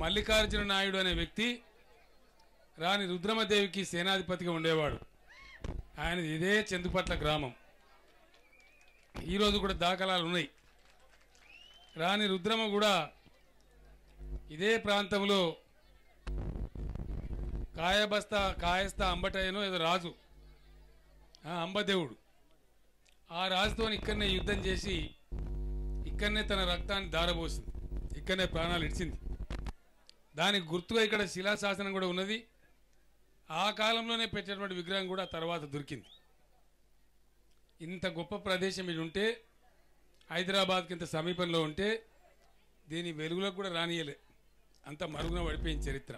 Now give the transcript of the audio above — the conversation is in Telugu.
మల్లికార్జున నాయుడు అనే వ్యక్తి రాణి రుద్రమదేవికి సేనాధిపతిగా ఉండేవాడు. ఆయన ఇదే చందుపట్ల గ్రామం. ఈరోజు కూడా దాఖలాలు ఉన్నాయి. రాణి రుద్రమ కూడా ఇదే ప్రాంతంలో కాయబస్త కాయస్థ అంబటయ్యనో ఏదో రాజు ఆ, అంబదేవుడు. ఆ రాజుతో ఇక్కడనే యుద్ధం చేసి ఇక్కడనే తన రక్తాన్ని దారబోసింది ఇక్కడనే ప్రాణాలు ఇడిచింది. దానికి గుర్తుగా ఇక్కడ శిలాశాసనం కూడా ఉన్నది. ఆ కాలంలోనే పెట్టినటువంటి విగ్రహం కూడా తర్వాత దొరికింది. ఇంత గొప్ప ప్రదేశం ఇది ఉంటే హైదరాబాద్కి ఇంత సమీపంలో ఉంటే దీని వెలుగులోకి కూడా రానియలే. అంత మరుగున పడిపోయిన చరిత్ర.